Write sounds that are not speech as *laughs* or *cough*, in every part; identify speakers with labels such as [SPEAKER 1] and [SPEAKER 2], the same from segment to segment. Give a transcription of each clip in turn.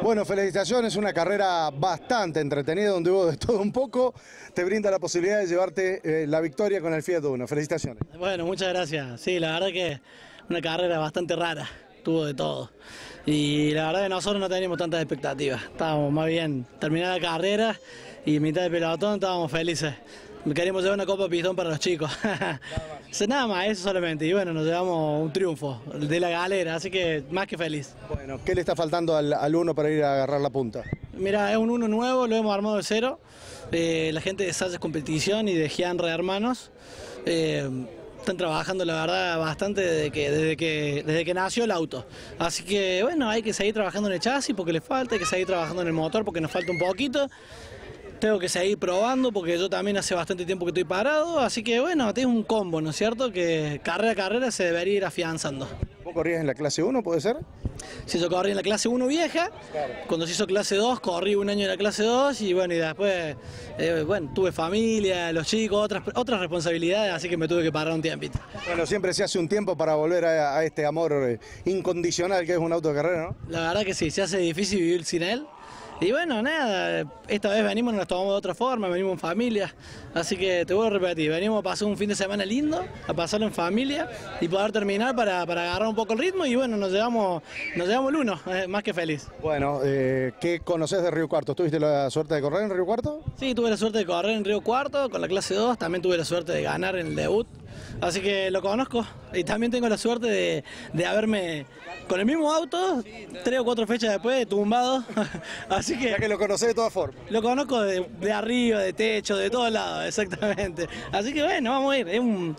[SPEAKER 1] Bueno, felicitaciones, una carrera bastante entretenida donde hubo de todo un poco. Te brinda la posibilidad de llevarte eh, la victoria con el Fiat Uno. Felicitaciones.
[SPEAKER 2] Bueno, muchas gracias. Sí, la verdad que una carrera bastante rara, tuvo de todo. Y la verdad que nosotros no teníamos tantas expectativas. Estábamos más bien terminar la carrera y en mitad de pelotón estábamos felices. Queríamos llevar una copa de pistón para los chicos. *laughs* Nada más, eso solamente. Y bueno, nos llevamos un triunfo de la galera, así que más que feliz.
[SPEAKER 1] Bueno, ¿qué le está faltando al, al uno para ir a agarrar la punta?
[SPEAKER 2] Mira, es un uno nuevo, lo hemos armado de cero. Eh, la gente de Salles Competición y de Gianre Hermanos eh, están trabajando, la verdad, bastante desde que, desde, que, desde que nació el auto. Así que, bueno, hay que seguir trabajando en el chasis porque le falta, hay que seguir trabajando en el motor porque nos falta un poquito. Tengo que seguir probando porque yo también hace bastante tiempo que estoy parado, así que bueno, es un combo, ¿no es cierto? Que carrera a carrera se debería ir afianzando.
[SPEAKER 1] ¿Vos corrías en la clase 1, puede ser?
[SPEAKER 2] Sí, yo corrí en la clase 1 vieja, cuando se hizo clase 2 corrí un año en la clase 2 y bueno, y después, eh, bueno, tuve familia, los chicos, otras, otras responsabilidades, así que me tuve que parar un tiempito.
[SPEAKER 1] Bueno, siempre se hace un tiempo para volver a, a este amor eh, incondicional que es un auto de carrera, ¿no?
[SPEAKER 2] La verdad que sí, se hace difícil vivir sin él. Y bueno, nada, esta vez venimos, nos tomamos de otra forma, venimos en familia, así que te voy a repetir, venimos a pasar un fin de semana lindo, a pasarlo en familia y poder terminar para, para agarrar un poco el ritmo y bueno, nos llevamos, nos llevamos el uno, eh, más que feliz.
[SPEAKER 1] Bueno, eh, ¿qué conoces de Río Cuarto? ¿Tuviste la suerte de correr en Río Cuarto?
[SPEAKER 2] Sí, tuve la suerte de correr en Río Cuarto con la clase 2, también tuve la suerte de ganar en el debut, así que lo conozco y también tengo la suerte de, de haberme, con el mismo auto, tres o cuatro fechas después, tumbado, *laughs* así que...
[SPEAKER 1] Ya que lo conocés de todas formas.
[SPEAKER 2] Lo conozco de, de arriba, de techo, de todos lados, exactamente. Así que bueno, vamos a ir, es un...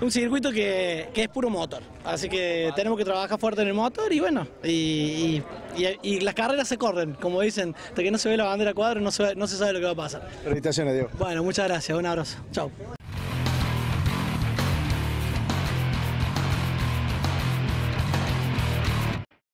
[SPEAKER 2] Un circuito que, que, es puro motor, así que tenemos que trabajar fuerte en el motor y bueno, y, y, y las carreras se corren, como dicen, hasta que no se ve la bandera cuadro no se, no se sabe lo que va a pasar.
[SPEAKER 1] Felicitaciones, Diego.
[SPEAKER 2] Bueno, muchas gracias, un abrazo, chao.